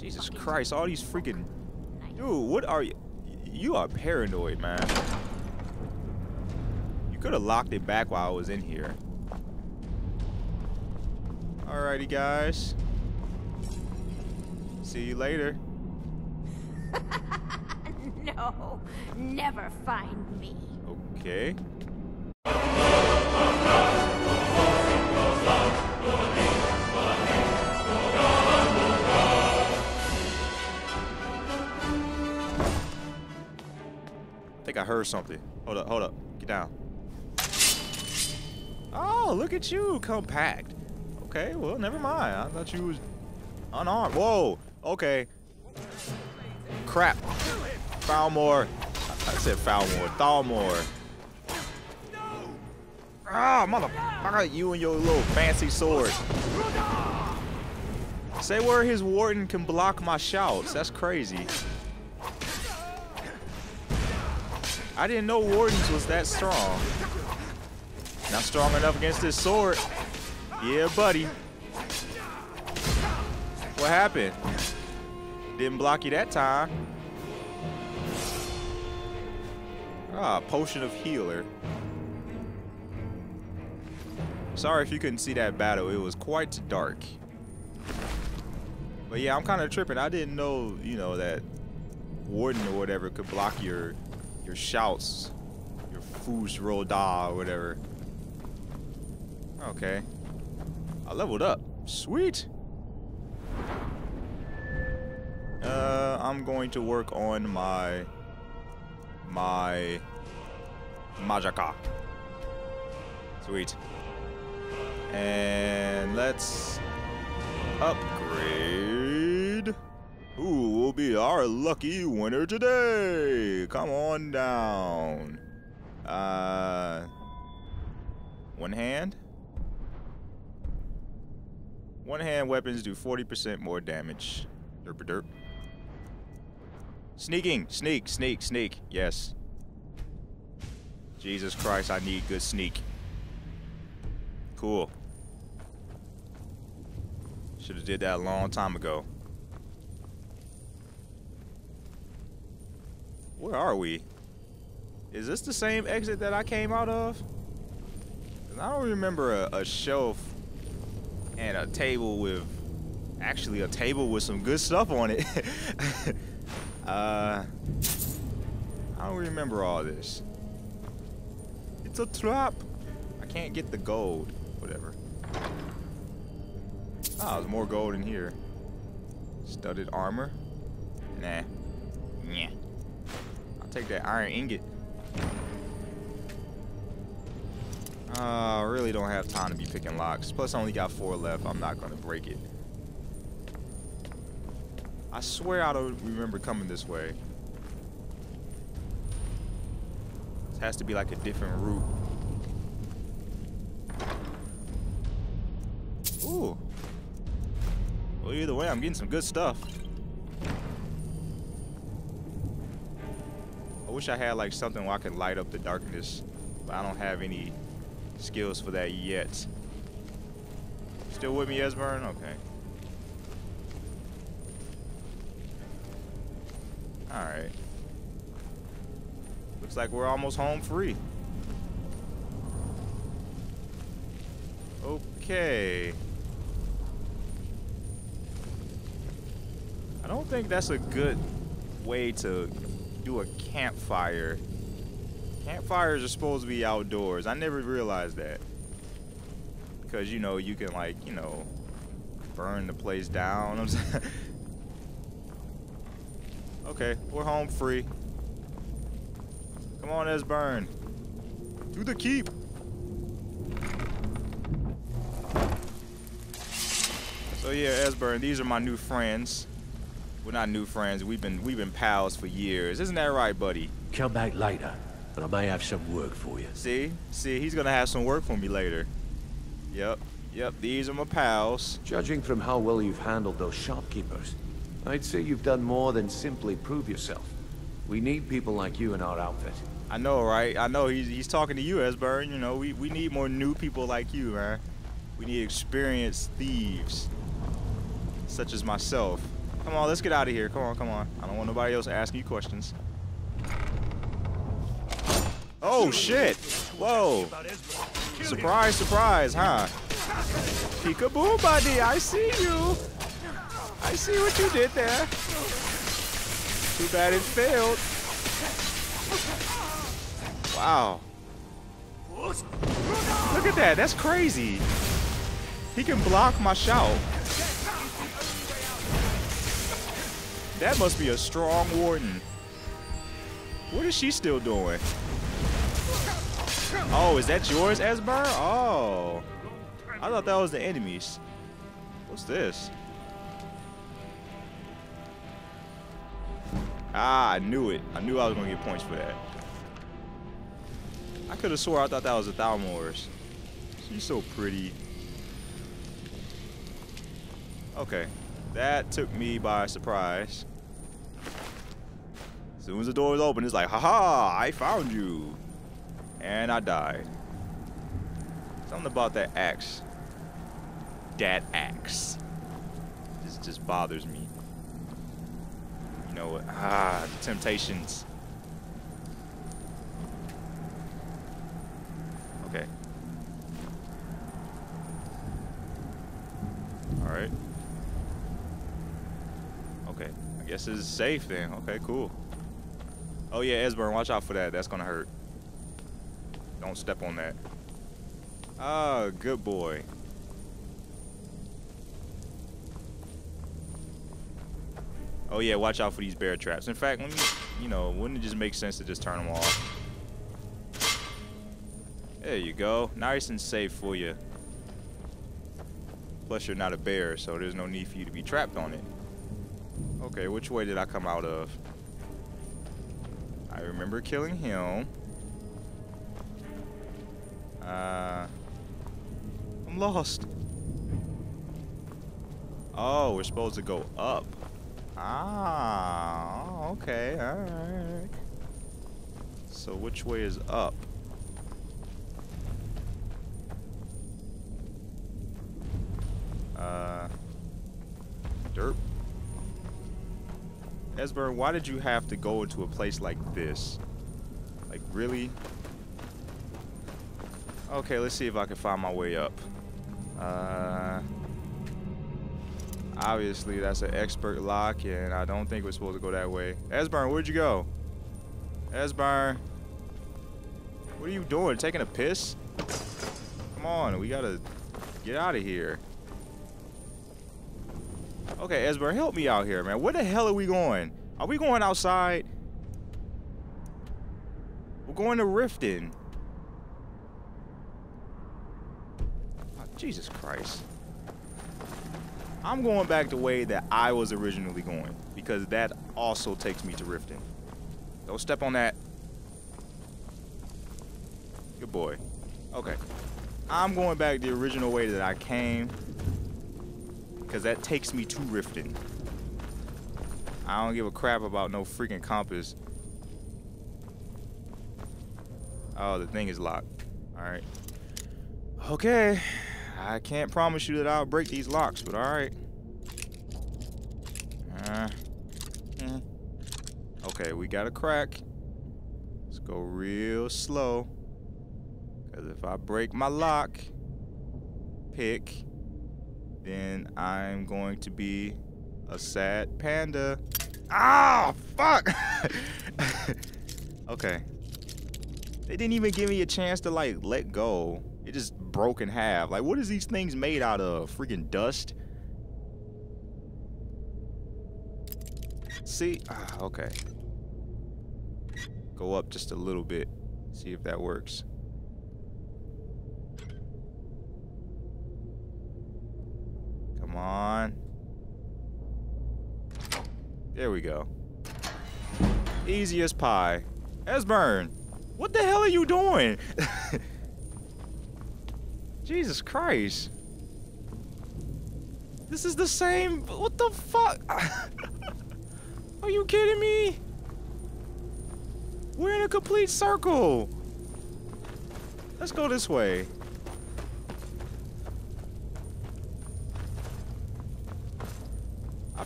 Jesus Christ, all these freaking... Dude, what are you? You are paranoid, man. You could have locked it back while I was in here. Alrighty, guys. See you later. no, never find me. Okay. Heard something. Hold up, hold up. Get down. Oh, look at you, compact. Okay, well, never mind. I thought you was unarmed. Whoa, okay. Crap. Foulmore. I said Foulmore. Thalmor. Ah, motherfucker, you and your little fancy sword. Say where his warden can block my shouts. That's crazy. I didn't know wardens was that strong. Not strong enough against this sword. Yeah, buddy. What happened? Didn't block you that time. Ah, potion of healer. Sorry if you couldn't see that battle. It was quite dark. But yeah, I'm kind of tripping. I didn't know, you know, that Warden or whatever could block your your shouts, your Fus Ro Dah or whatever. Okay. I leveled up. Sweet. Uh, I'm going to work on my my Magicka. Sweet. And let's upgrade. Who will be our lucky winner today? Come on down. Uh, one hand. One hand weapons do 40% more damage. Derp derp. Sneaking, sneak, sneak, sneak. Yes. Jesus Christ, I need good sneak. Cool. Should have did that a long time ago. Where are we? Is this the same exit that I came out of? I don't remember a, a shelf and a table with actually a table with some good stuff on it. uh, I don't remember all this. It's a trap. I can't get the gold. Whatever. Ah, there's more gold in here. Studded armor. Nah. Yeah. Take that iron ingot. Uh, I really don't have time to be picking locks. Plus, I only got four left. I'm not going to break it. I swear I don't remember coming this way. This has to be like a different route. Ooh. Well, either way, I'm getting some good stuff. I wish I had like something where I could light up the darkness, but I don't have any skills for that yet. Still with me, Esbern? Okay. Alright. Looks like we're almost home free. Okay. I don't think that's a good way to do a campfire. Campfires are supposed to be outdoors. I never realized that. Because, you know, you can, like, you know, burn the place down. okay, we're home free. Come on, Esbern. Do the keep. So yeah, Esbern, these are my new friends. We're not new friends. We've been we've been pals for years. Isn't that right, buddy? Come back later, and I may have some work for you. See? See, he's gonna have some work for me later. Yep. Yep, these are my pals. Judging from how well you've handled those shopkeepers, I'd say you've done more than simply prove yourself. We need people like you in our outfit. I know, right? I know he's, he's talking to you, Esbern. You know, we, we need more new people like you, man. We need experienced thieves, such as myself. Come on, let's get out of here. Come on, come on. I don't want nobody else asking you questions. Oh, shit. Whoa. Surprise, surprise, huh? Peekaboo, buddy. I see you. I see what you did there. Too bad it failed. Wow. Look at that. That's crazy. He can block my shout. That must be a strong warden. What is she still doing? Oh, is that yours, Esber? Oh. I thought that was the enemies. What's this? Ah, I knew it. I knew I was going to get points for that. I could have swore I thought that was a Thalmor's. She's so pretty. Okay. That took me by surprise. As soon as the door was open, it's like, haha, I found you. And I died. Something about that axe. That axe. This just bothers me. You know what? Ah, the temptations. Okay. Alright. Okay. I guess it's safe then. Okay, cool. Oh yeah, Esbern, watch out for that. That's gonna hurt. Don't step on that. Ah, good boy. Oh yeah, watch out for these bear traps. In fact, let me, you know, wouldn't it just make sense to just turn them off? There you go. Nice and safe for you. Plus you're not a bear, so there's no need for you to be trapped on it. Okay, which way did I come out of? I remember killing him. Uh, I'm lost. Oh, we're supposed to go up. Ah, okay, alright. So which way is up? Esbern, why did you have to go into a place like this? Like, really? Okay, let's see if I can find my way up. Uh, obviously, that's an expert lock, and I don't think we're supposed to go that way. Esbern, where'd you go? Esbern. What are you doing? Taking a piss? Come on, we gotta get out of here. Okay, Esbern, help me out here, man. Where the hell are we going? Are we going outside? We're going to Riften. Oh, Jesus Christ. I'm going back the way that I was originally going because that also takes me to Riften. Don't step on that. Good boy. Okay. I'm going back the original way that I came because that takes me to Riften. I don't give a crap about no freaking compass. Oh, the thing is locked. Alright. Okay. I can't promise you that I'll break these locks, but alright. Uh, eh. Okay, we got a crack. Let's go real slow. Because if I break my lock, pick, then I'm going to be a sad panda. Ah, fuck! okay. They didn't even give me a chance to, like, let go. It just broke in half. Like, what is these things made out of? Freaking dust? See? Ah, okay. Go up just a little bit. See if that works. Come on. There we go. Easy as pie. Esbern, what the hell are you doing? Jesus Christ. This is the same. What the fuck? are you kidding me? We're in a complete circle. Let's go this way.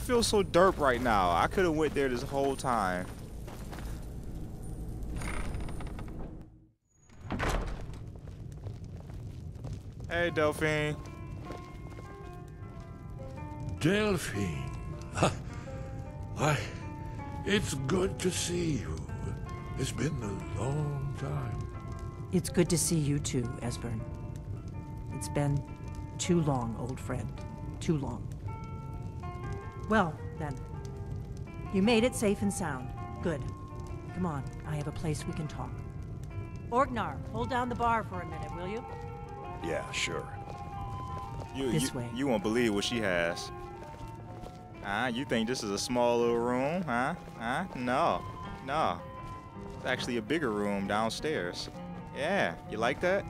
Feel so derp right now. I could have went there this whole time. Hey, Delphine. Delphine. Why, it's good to see you. It's been a long time. It's good to see you too, Esbern. It's been too long, old friend. Too long. Well, then. You made it safe and sound. Good. Come on, I have a place we can talk. Orgnar, hold down the bar for a minute, will you? Yeah, sure. You, This you, way. You won't believe what she has. Huh? You think this is a small little room, huh? Huh? No. No. It's actually a bigger room downstairs. Yeah, you like that?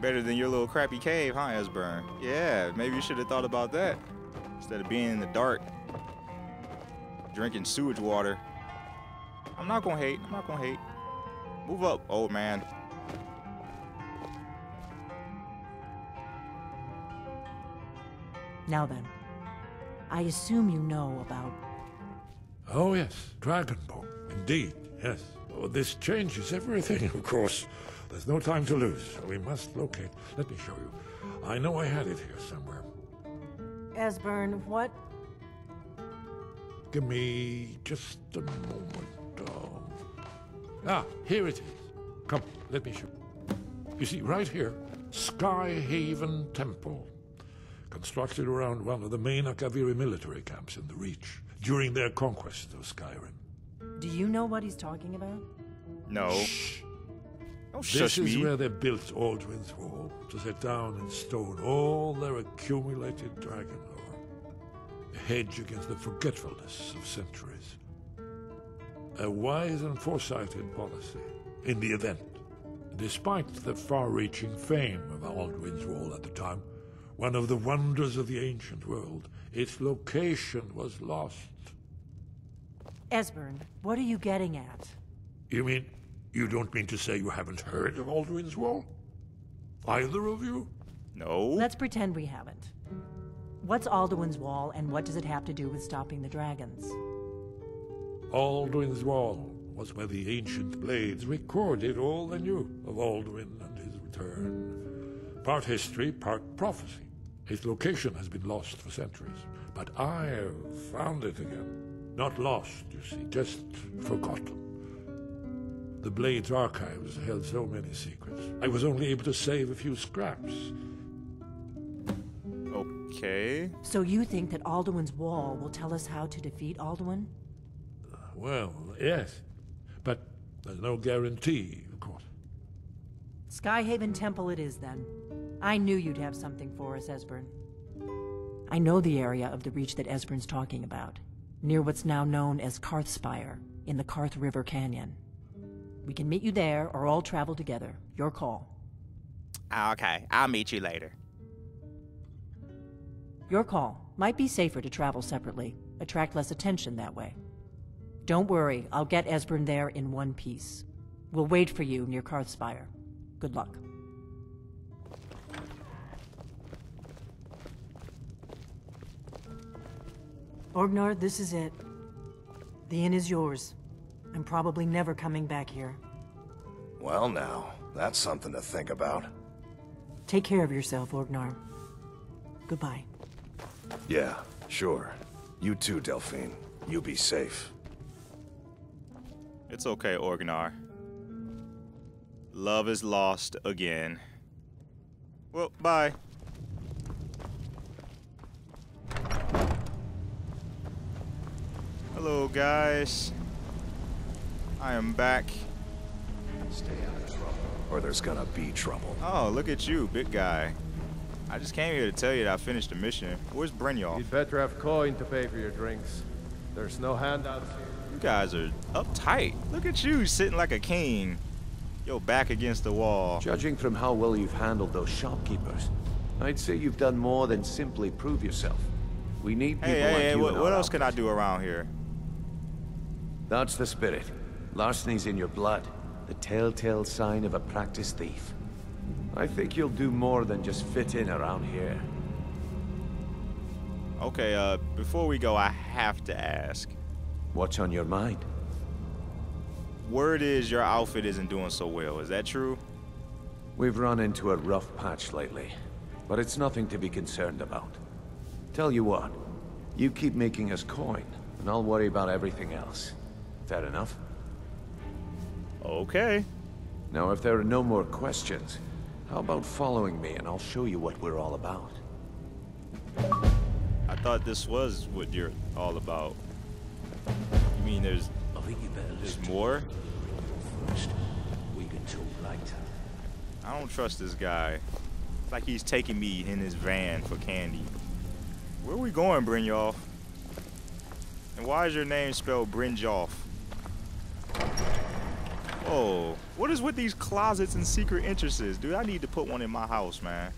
Better than your little crappy cave, huh, Esbern? Yeah, maybe you should have thought about that. Instead of being in the dark, drinking sewage water. I'm not gonna hate. I'm not gonna hate. Move up, old man. Now then. I assume you know about. Oh, yes, Dragonborn. Indeed, yes. Oh, this changes everything, of course. There's no time to lose. so We must locate. Let me show you. I know I had it here somewhere. Esbern, what? Give me just a moment. Um, ah, here it is. Come, let me show you. You see, right here, Skyhaven Temple. Constructed around one of the main Akaviri military camps in the Reach during their conquest of Skyrim. Do you know what he's talking about? No. Shh. Don't This shush is me. where they built Alduin's Wall to set down in stone all their accumulated dragon lore. A hedge against the forgetfulness of centuries. A wise and foresighted policy in the event. Despite the far-reaching fame of Alduin's Wall at the time, one of the wonders of the ancient world, its location was lost. Esbern, what are you getting at? You mean you don't mean to say you haven't heard of Alduin's Wall? Either of you? No. Let's pretend we haven't. What's Alduin's Wall, and what does it have to do with stopping the dragons? Alduin's Wall was where the ancient blades recorded all they knew of Aldrin and his return. Part history, part prophecy. Its location has been lost for centuries, but I have found it again. Not lost, you see, just forgotten. The Blades archives held so many secrets. I was only able to save a few scraps. Okay. So you think that Alduin's Wall will tell us how to defeat Alduin? Well, yes, but there's no guarantee, of course. Skyhaven Temple it is then. I knew you'd have something for us, Esbern. I know the area of the reach that Esbern's talking about, near what's now known as Karthspire, in the Karth River Canyon. We can meet you there, or all travel together. Your call. Ah, Okay, I'll meet you later. Your call. Might be safer to travel separately. Attract less attention that way. Don't worry, I'll get Esbern there in one piece. We'll wait for you near Karthspire. Good luck. Orgnar, this is it. The inn is yours. I'm probably never coming back here. Well now, that's something to think about. Take care of yourself, Orgnar. Goodbye. Yeah, sure. You too, Delphine. You be safe. It's okay, Orgnar. Love is lost again. Well, bye. Hello, guys. I am back. Stay out of trouble. Or there's gonna be trouble. Oh, look at you, big guy. I just came here to tell you that I finished the mission. Where's Brynjolf? You'd better have coin to pay for your drinks. There's no handouts here. You guys are uptight. Look at you sitting like a king. Yo, back against the wall. Judging from how well you've handled those shopkeepers, I'd say you've done more than simply prove yourself. We need people Hey, hey, like hey, you what, in what our else can I do around here? That's the spirit. Larceny's in your blood. The telltale sign of a practiced thief. I think you'll do more than just fit in around here. Okay, uh, before we go, I have to ask. What's on your mind? Word is your outfit isn't doing so well. Is that true? We've run into a rough patch lately, but it's nothing to be concerned about. Tell you what, you keep making us coin, and I'll worry about everything else. Fair enough? Okay. Now, if there are no more questions, how about following me and I'll show you what we're all about? I thought this was what you're all about. You mean there's I think you better there's more? first. We can talk later. I don't trust this guy. It's like he's taking me in his van for candy. Where are we going, Brynjolf? And why is your name spelled Brynjolf? Oh, what is with these closets and secret entrances? Dude, I need to put one in my house, man.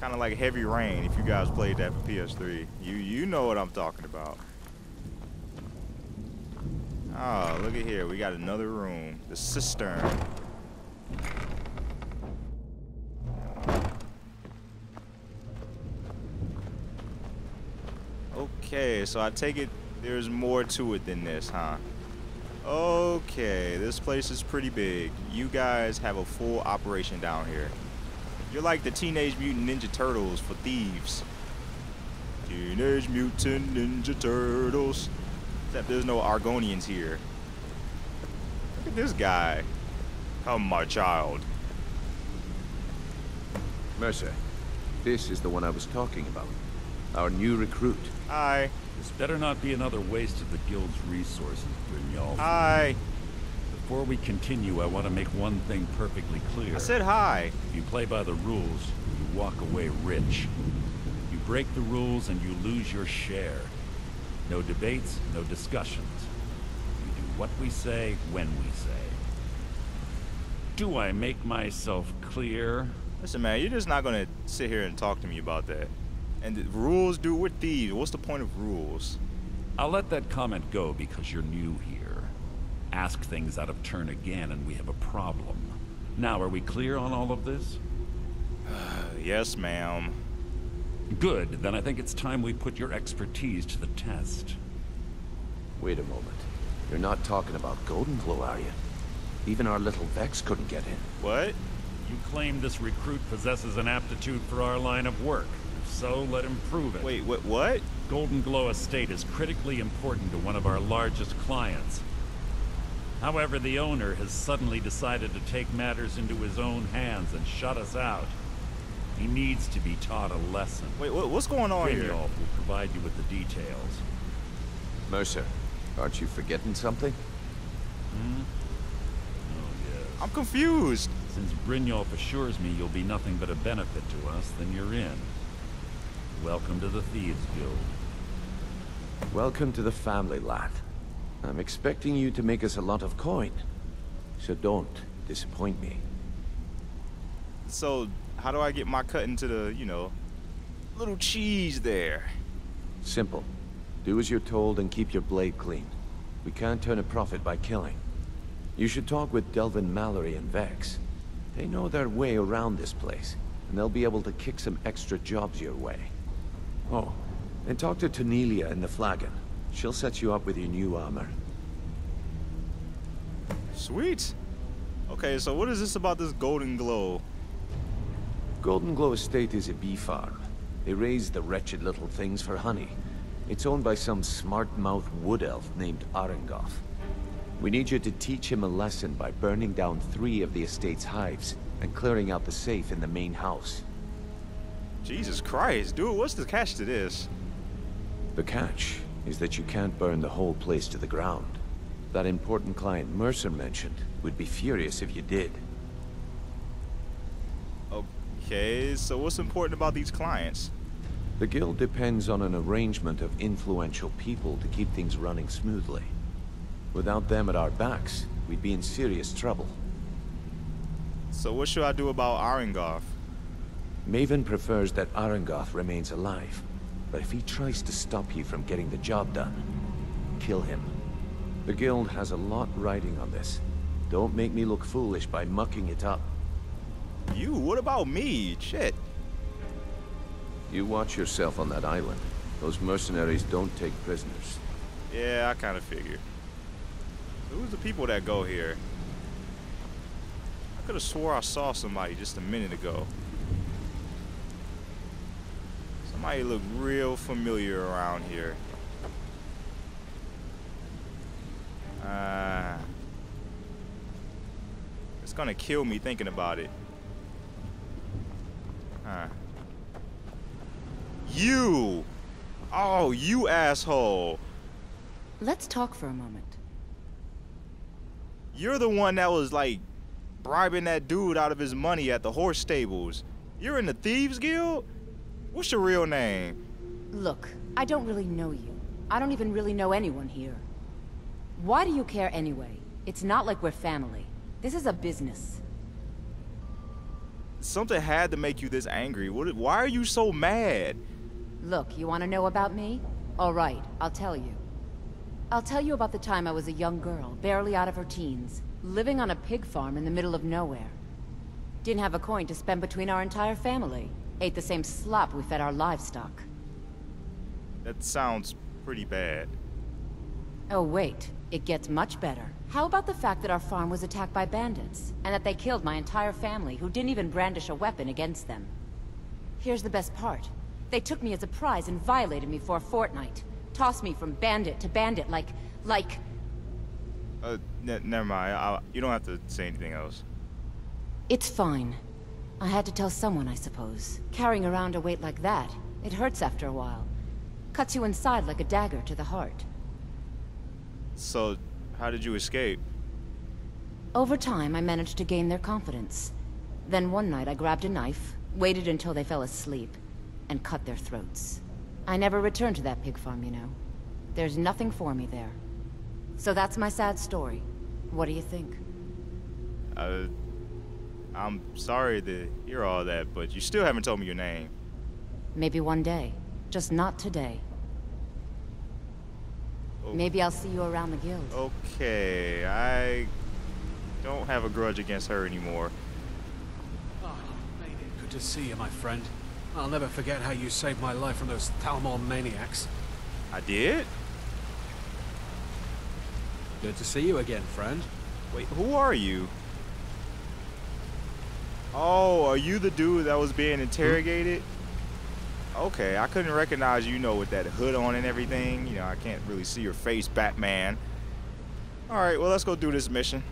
Kind of like Heavy Rain, if you guys played that for PS3. You you know what I'm talking about. Oh, look at here. We got another room. The cistern. Okay, so I take it there's more to it than this, huh? Okay, this place is pretty big. You guys have a full operation down here. You're like the Teenage Mutant Ninja Turtles for thieves. Teenage Mutant Ninja Turtles. Except there's no Argonians here. Look at this guy. Come, my child. Mercer, this is the one I was talking about. Our new recruit. Hi. This better not be another waste of the guild's resources, Brynjolf. Hi. Before we continue, I want to make one thing perfectly clear. I said hi. If you play by the rules, you walk away rich. You break the rules and you lose your share. No debates, no discussions. We do what we say, when we say. Do I make myself clear? Listen, man, you're just not gonna sit here and talk to me about that. And the rules do with thieves. What's the point of rules? I'll let that comment go because you're new here. Ask things out of turn again and we have a problem. Now, are we clear on all of this? yes, ma'am. Good, then I think it's time we put your expertise to the test. Wait a moment. You're not talking about Golden Glow, are you? Even our little Vex couldn't get in. What? You claim this recruit possesses an aptitude for our line of work. If so, let him prove it. Wait, what? What? Golden Glow Estate is critically important to one of our largest clients. However, the owner has suddenly decided to take matters into his own hands and shut us out. He needs to be taught a lesson. Wait, what, what's going on here? Brynjolf will provide you with the details. Mercer, aren't you forgetting something? Hmm? Oh, yes. I'm confused. Since Brynjolf assures me you'll be nothing but a benefit to us, then you're in. Welcome to the Thieves Guild. Welcome to the family, lad. I'm expecting you to make us a lot of coin. So don't disappoint me. So, how do I get my cut into the, you know, little cheese there? Simple. Do as you're told and keep your blade clean. We can't turn a profit by killing. You should talk with Delvin Mallory and Vex. They know their way around this place, and they'll be able to kick some extra jobs your way. Oh, and talk to Tonilia in the Flagon. She'll set you up with your new armor. Sweet. Okay, so what is this about this golden glow? Golden Glow Estate is a bee farm. They raise the wretched little things for honey. It's owned by some smart-mouth wood elf named Aringoth. We need you to teach him a lesson by burning down three of the estate's hives and clearing out the safe in the main house. Jesus Christ, dude, what's the catch to this? The catch is that you can't burn the whole place to the ground. That important client Mercer mentioned would be furious if you did. Okay, so what's important about these clients? The guild depends on an arrangement of influential people to keep things running smoothly. Without them at our backs, we'd be in serious trouble. So what should I do about Aringoth? Maven prefers that Aringoth remains alive, but if he tries to stop you from getting the job done, kill him. The guild has a lot riding on this. Don't make me look foolish by mucking it up. You? What about me? Shit. You watch yourself on that island. Those mercenaries don't take prisoners. Yeah, I kind of figured. Who's the people that go here? I could have swore I saw somebody just a minute ago. Somebody look real familiar around here. Uh, it's gonna kill me thinking about it. Huh. You! Oh, you asshole! Let's talk for a moment. You're the one that was like bribing that dude out of his money at the horse stables. You're in the Thieves Guild? What's your real name? Look, I don't really know you. I don't even really know anyone here. Why do you care anyway? It's not like we're family. This is a business. Something had to make you this angry. What, why are you so mad? Look, you want to know about me? All right, I'll tell you. I'll tell you about the time I was a young girl, barely out of her teens, living on a pig farm in the middle of nowhere. Didn't have a coin to spend between our entire family. Ate the same slop we fed our livestock. That sounds pretty bad. Oh wait, it gets much better. How about the fact that our farm was attacked by bandits, and that they killed my entire family who didn't even brandish a weapon against them? Here's the best part. They took me as a prize and violated me for a fortnight. Tossed me from bandit to bandit like... like... Uh, never mind. I, you don't have to say anything else. It's fine. I had to tell someone, I suppose. Carrying around a weight like that, it hurts after a while. Cuts you inside like a dagger to the heart. So, how did you escape? Over time, I managed to gain their confidence. Then one night I grabbed a knife, waited until they fell asleep, and cut their throats. I never returned to that pig farm, you know. There's nothing for me there. So that's my sad story. What do you think? Uh, I'm sorry to hear all that, but you still haven't told me your name. Maybe one day. Just not today. Oh. Maybe I'll see you around the guild. Okay, I don't have a grudge against her anymore. Oh, Good to see you, my friend. I'll never forget how you saved my life from those Thalmor maniacs. I did? Good to see you again, friend. Wait, who are you? Oh, are you the dude that was being hmm? interrogated? Okay, I couldn't recognize you, you know, with that hood on and everything. You know, I can't really see your face, Batman. All right, well, let's go do this mission.